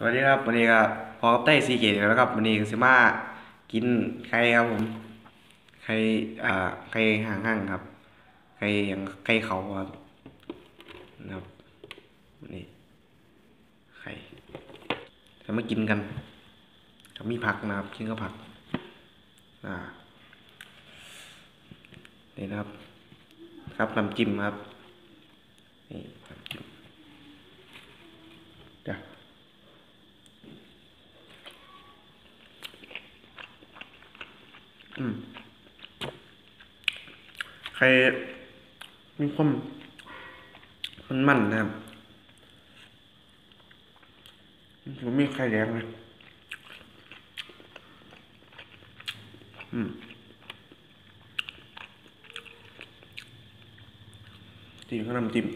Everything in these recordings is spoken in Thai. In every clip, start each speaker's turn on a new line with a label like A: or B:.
A: สวัสดีครับวันนี้ก็พอกับเต้ซีเกตแล้วครับวันนี้ก็สิมากินไข่ครับผมไข่อ่าไข่ห่างห่างครับไข่หยังไข่เขาครับนะครับนี่ไข่จะมากินกันจะมีผักนะครับกินกับผักอ่านี่นะครับ ครับน้ำจิ้มครับนี่น้ำจิ้มเดี๋ยว อืม ใครมีความมันมันนะครับผมมีไข่แดงเลยอืมจิ้มข้าวน้ำจิ้ม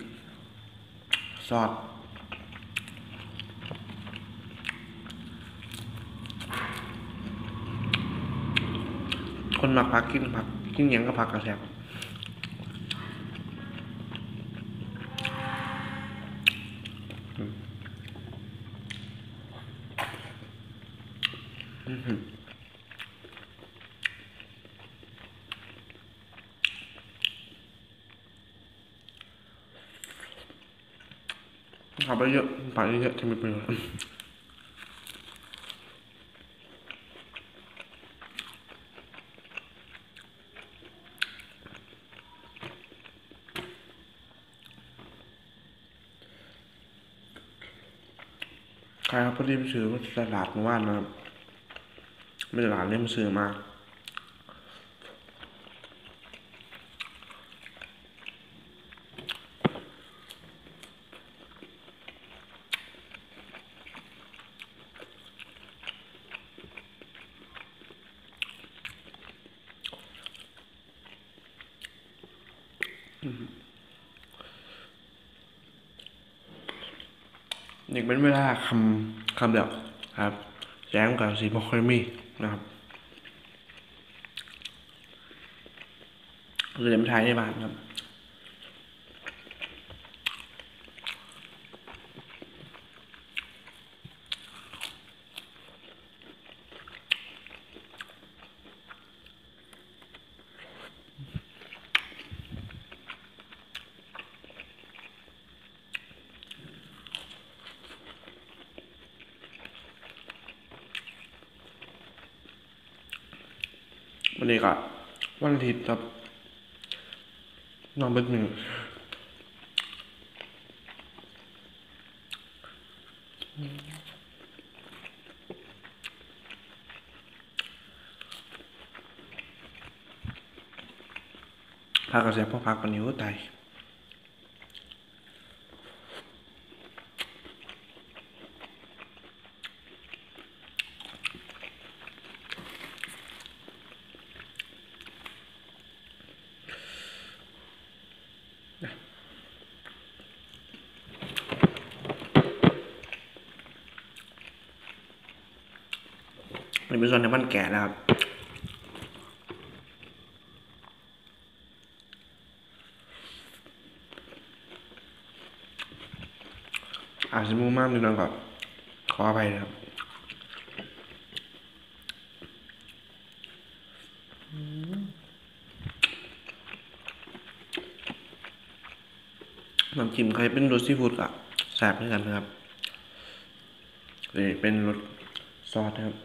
A: ซอสคนมักผักกินผักกินหยังก็ผักกระแซบ อืมอื้อหือผักไปเยอะผักเยอะๆจะมีประโย ใครครับพอดีไปซื้อมาตลาดเมื่อวานนะครับไม่ตลาดเล่มซื้อมา ยังเป็นเวลาคำคำเดียวครับแย้มกับสีบอคอยมีนะครับคือเล่มท้ายในบ้านครับ วันนี้ก็วันอาทิตย์ครับนอนเบิดหนึ่งพักกระแสพ่อพักปันนิ้วตาย เป็นส่วนในมันแก่แล้วครับ อาจจะมุ่งมากนิดนึงก่อนขออภัยนะครับน้ำจิ้มใครเป็นรสซีฟู้ดก็แซ่บเหมือนกันนะครับนี่เป็นรสซอสนะครับ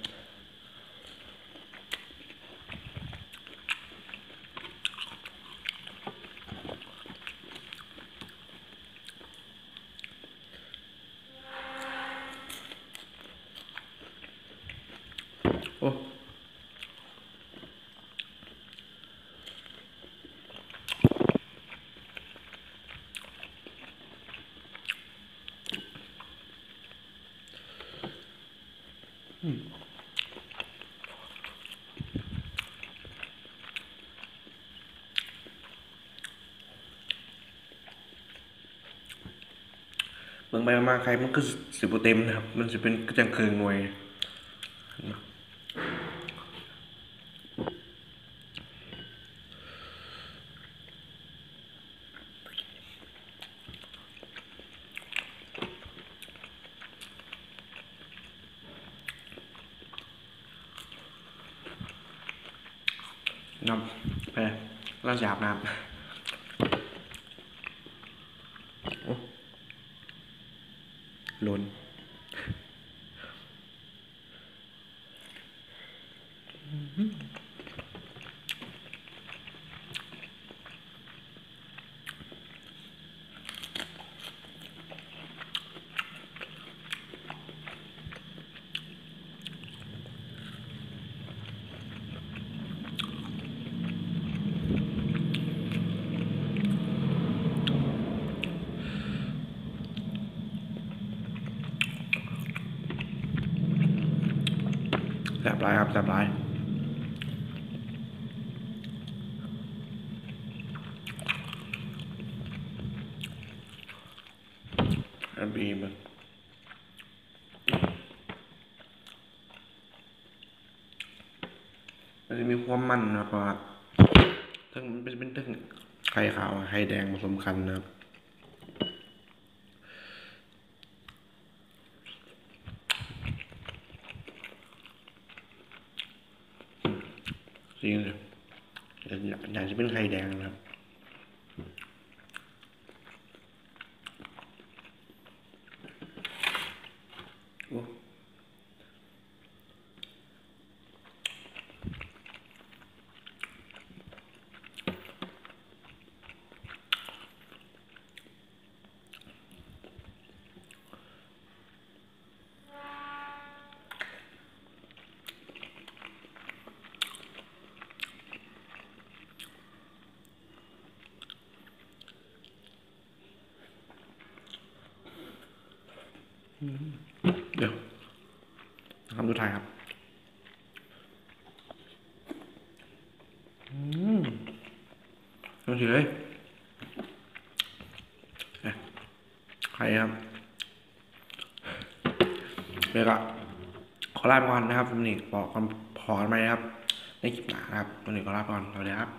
A: โอ้อืมเบิ่งไปมาใครมันก็สิบเต็มนะครับ มันจะเป็นกระจังเคืองหน่วย น้ำไปเราจะอาบน้ำโอ้นอืม สบร้ายครับแสบร้ายอันบีมันมันจะมีความมันนะครับเพราะว่าทั้งมันเป็นเป็นทั้งไข่ขาวไข่แดงผสมกันนะครับ จริงเลยอยากจะเป็นไข่แดงนะครับ โอ้ เดี๋ยวคำสุดท้ายครับอืมลองเลยใครครับเดี๋ยวก็ขอลาไปก่อนนะครับวันนี้บอกกันพอกันไหมครับ ในคลิปหน้านะครับวันนี้ขอลาไปก่อนสวัสดีครับ